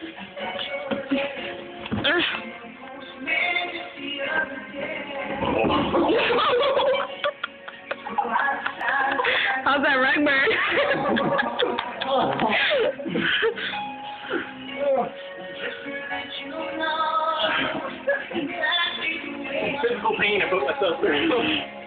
How's that Redbird? Physical pain, I put myself through.